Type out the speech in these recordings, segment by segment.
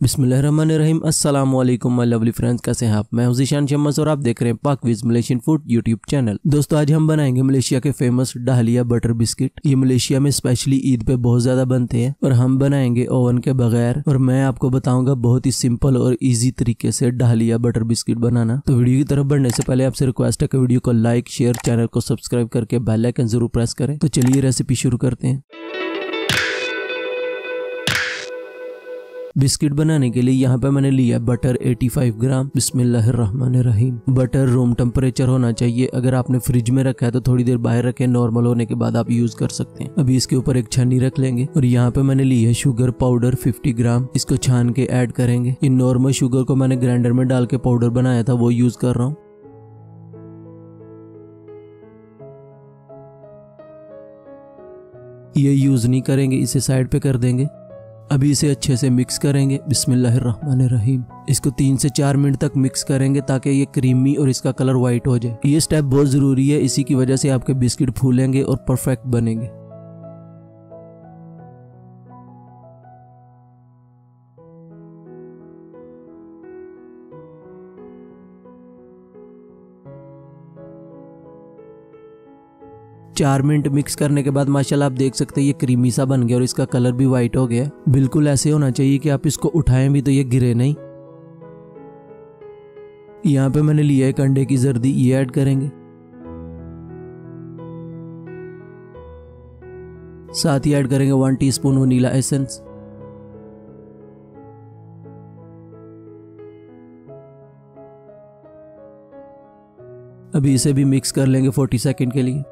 बिस्मिल्लाहिर्रहमानिर्रहीम। अस्सलाम वालेकुम माय लवली फ्रेंड्स, कैसे हैं आप? मैं हूँ जीशान शम्मस और आप देख रहे हैं पाक विज मलेशियन फ़ूड यूट्यूब चैनल। दोस्तों, आज हम बनाएँगे मलेशिया के फ़ेमस डहलिया बटर बिस्किट ये मलेशिया में स्पेशली ईद पे बहुत ज़्यादा बनते हैं और हम बनाएँगे ओवन के बगैर। और मैं आपको बताऊँगा बहुत ही सिंपल और ईजी तरीके से डहलिया बटर बिस्किट बनाना। तो वीडियो की तरफ़ बढ़ने से पहले आपसे रिक्वेस्ट है कि वीडियो को लाइक शेयर चैनल को सब्सक्राइब करके बेल आइकन ज़रूर प्रेस करें। तो चलिए रेसिपी शुरू करते हैं। बिस्किट बनाने के लिए यहाँ पे मैंने लिया बटर 85 ग्राम बिस्मिल्लाहिर्रहमानिर्रहीम। बटर रूम टेम्परेचर होना चाहिए। अगर आपने फ्रिज में रखा है तो थोड़ी देर बाहर रखें नॉर्मल होने के बाद आप यूज़ कर सकते हैं। अभी इसके ऊपर एक छन्नी रख लेंगे और यहाँ पे मैंने ली है शुगर पाउडर 50 ग्राम इसको छान के ऐड करेंगे। इन नॉर्मल शुगर को मैंने ग्राइंडर में डाल के पाउडर बनाया था, वो यूज़ कर रहा हूँ। ये यूज़ नहीं करेंगे, इसे साइड पे कर देंगे। अभी इसे अच्छे से मिक्स करेंगे। बिस्मिल्लाहिर्रहमानिर्रहीम। इसको तीन से चार मिनट तक मिक्स करेंगे ताकि ये क्रीमी और इसका कलर वाइट हो जाए। ये स्टेप बहुत ज़रूरी है, इसी की वजह से आपके बिस्किट फूलेंगे और परफेक्ट बनेंगे। चार मिनट मिक्स करने के बाद, माशाल्लाह, आप देख सकते हैं, ये क्रीमी सा बन गया और इसका कलर भी वाइट हो गया बिल्कुल ऐसे होना चाहिए कि आप इसको उठाएँ भी तो ये गिरे नहीं। यहाँ पे मैंने लिया है कंडे की जर्दी, ये ऐड करेंगे। साथ ही ऐड करेंगे वन टीस्पून वनीला एसेंस अभी इसे भी मिक्स कर लेंगे 40 सेकंड के लिए।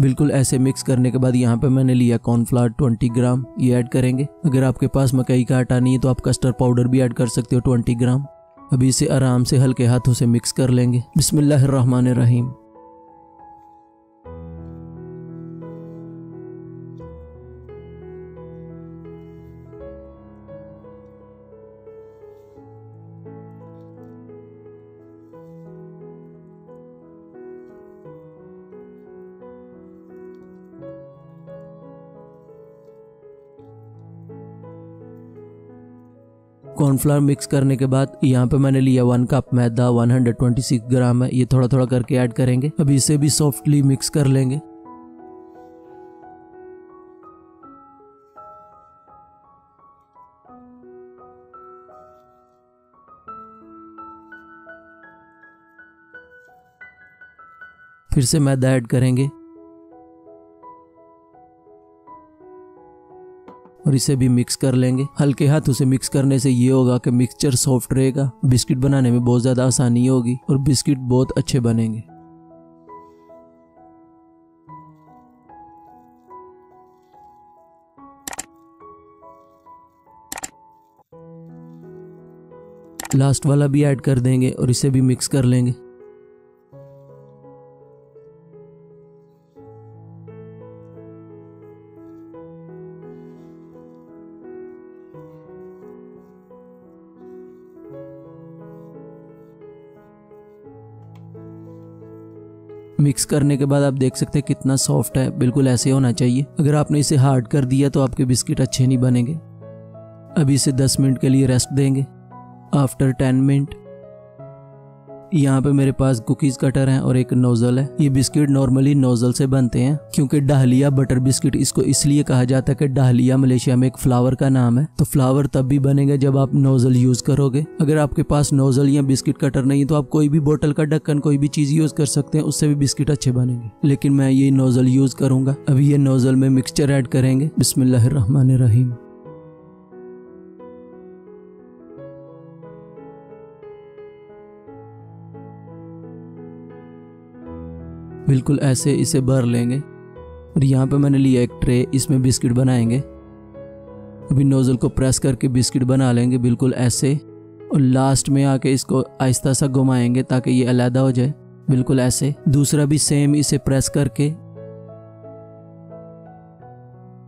बिल्कुल ऐसे मिक्स करने के बाद यहाँ पे मैंने लिया कॉर्नफ्लावर 20 ग्राम ये ऐड करेंगे। अगर आपके पास मकई का आटा नहीं है तो आप कस्टर्ड पाउडर भी ऐड कर सकते हो 20 ग्राम अभी इसे आराम से हल्के हाथों से मिक्स कर लेंगे। बिस्मिल्लाहिर्रहमानिर्रहीम। कॉर्नफ्लावर मिक्स करने के बाद यहाँ पे मैंने लिया वन कप मैदा 126 ग्राम है। ये थोड़ा थोड़ा करके ऐड करेंगे। अभी इसे भी सॉफ्टली मिक्स कर लेंगे। फिर से मैदा ऐड करेंगे। और इसे भी मिक्स कर लेंगे। हल्के हाथ उसे मिक्स करने से ये होगा कि मिक्सचर सॉफ्ट रहेगा। बिस्किट बनाने में बहुत ज़्यादा आसानी होगी और बिस्किट बहुत अच्छे बनेंगे। लास्ट वाला भी ऐड कर देंगे और इसे भी मिक्स कर लेंगे। मिक्स करने के बाद आप देख सकते हैं कितना सॉफ्ट है, बिल्कुल ऐसे होना चाहिए। अगर आपने इसे हार्ड कर दिया तो आपके बिस्किट अच्छे नहीं बनेंगे। अभी इसे 10 मिनट के लिए रेस्ट देंगे। आफ्टर 10 मिनट यहाँ पे मेरे पास कुकीज कटर है और एक नोजल है। ये बिस्किट नॉर्मली नोजल से बनते हैं, क्योंकि डहलिया बटर बिस्किट इसको इसलिए कहा जाता है कि डहलिया मलेशिया में एक फ्लावर का नाम है। तो फ्लावर तब भी बनेगा जब आप नोजल यूज़ करोगे। अगर आपके पास नोजल या बिस्किट कटर नहीं तो आप कोई भी बोतल का ढक्कन, कोई भी चीज़ यूज़ कर सकते हैं, उससे भी बिस्किट अच्छे बनेंगे। लेकिन मैं ये नोजल यूज़ करूँगा। अभी ये नोजल में मिक्सचर ऐड करेंगे। बिस्मिल्लाहिर्रहमानिर्रहीम। बिल्कुल ऐसे इसे भर लेंगे। और यहाँ पे मैंने लिया एक ट्रे, इसमें बिस्किट बनाएँगे। अभी नोज़ल को प्रेस करके बिस्किट बना लेंगे बिल्कुल ऐसे। और लास्ट में आके इसको आहिस्ता सा घुमाएँगे ताकि ये अलहदा हो जाए, बिल्कुल ऐसे। दूसरा भी सेम इसे प्रेस करके।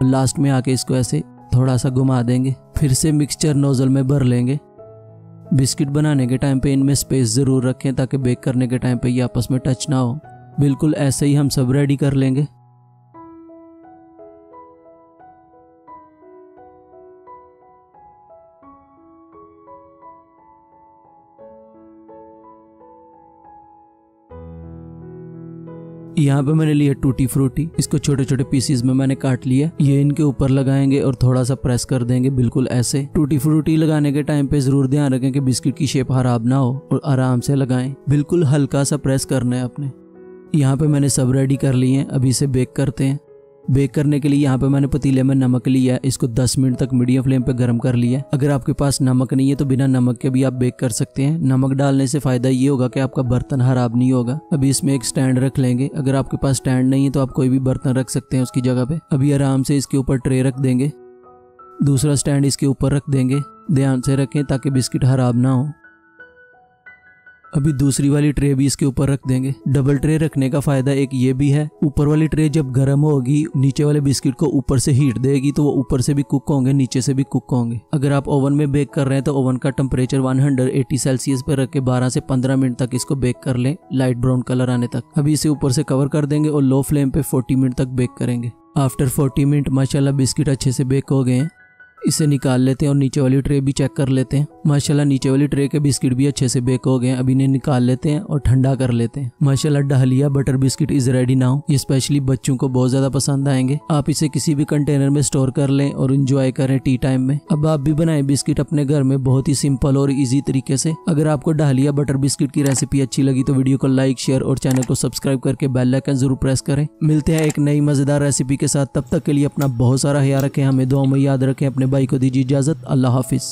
लास्ट में आके इसको ऐसे थोड़ा सा घुमा देंगे। फिर से मिक्सचर नोज़ल में भर लेंगे। बिस्किट बनाने के टाइम पे इनमें स्पेस ज़रूर रखें ताकि बेक करने के टाइम पे ये आपस में टच ना हो। बिल्कुल ऐसे ही हम सब रेडी कर लेंगे। यहाँ पे मैंने लिया टूटी फ्रूटी। इसको छोटे छोटे पीसीज में मैंने काट लिया। ये इनके ऊपर लगाएँगे और थोड़ा सा प्रेस कर देंगे, बिल्कुल ऐसे। टूटी फ्रूटी लगाने के टाइम पे ज़रूर ध्यान रखें कि बिस्किट की शेप खराब ना हो और आराम से लगाएँ। बिल्कुल हल्का सा प्रेस करना है अपने। यहाँ पे मैंने सब रेडी कर लिए हैं, अभी इसे बेक करते हैं। बेक करने के लिए यहाँ पे मैंने पतीले में नमक लिया इसको 10 मिनट तक मीडियम फ्लेम पे गर्म कर लिया अगर आपके पास नमक नहीं है तो बिना नमक के भी आप बेक कर सकते हैं। नमक डालने से फ़ायदा ये होगा कि आपका बर्तन खराब नहीं होगा। अभी इसमें एक स्टैंड रख लेंगे। अगर आपके पास स्टैंड नहीं है तो आप कोई भी बर्तन रख सकते हैं उसकी जगह पे। अभी आराम से इसके ऊपर ट्रे रख देंगे। दूसरा स्टैंड इसके ऊपर रख देंगे। ध्यान से रखें ताकि बिस्किट खराब ना हो। अभी दूसरी वाली ट्रे भी इसके ऊपर रख देंगे। डबल ट्रे रखने का फ़ायदा एक ये भी है, ऊपर वाली ट्रे जब गर्म होगी, नीचे वाले बिस्किट को ऊपर से हीट देगी तो वो ऊपर से भी कुक होंगे, नीचे से भी कुक होंगे। अगर आप ओवन में बेक कर रहे हैं तो ओवन का टेम्परेचर 180 सेल्सियस पे रख के 12 से 15 मिनट तक इसको बेक कर लें लाइट ब्राउन कलर आने तक। अभी इसे ऊपर से कवर कर देंगे और लो फ्लेम पे 40 मिनट तक बेक करेंगे। आफ्टर 40 मिनट, माशाल्लाह, बिस्किट अच्छे से बेक हो गए हैं। इसे निकाल लेते हैं और नीचे वाली ट्रे भी चेक कर लेते हैं। माशाल्लाह, नीचे वाली ट्रे के बिस्किट भी अच्छे से बेक हो गए हैं। अभी इन्हें निकाल लेते हैं और ठंडा कर लेते हैं। माशाल्लाह, dahlia butter biscuit is ready now. ये स्पेशली बच्चों को बहुत ज़्यादा पसंद आएँगे। आप इसे किसी भी कंटेनर में स्टोर कर लें और इंजॉय करें टी टाइम में। अब आप भी बनाए बिस्किट अपने घर में बहुत ही सिंपल और इजी तरीके से। अगर आपको डहलिया बटर बिस्किट की रेसिपी अच्छी लगी तो वीडियो को लाइक शेयर और चैनल को सब्सक्राइब करके बेल आइकन ज़रूर प्रेस करें। मिलते हैं एक नई मज़ेदार रेसिपी के साथ। तब तक के लिए अपना बहुत सारा ख्याल रखें, हमें दो में याद रखें अपने भाई को दीजिए इजाज़त। अल्लाह हाफिज़।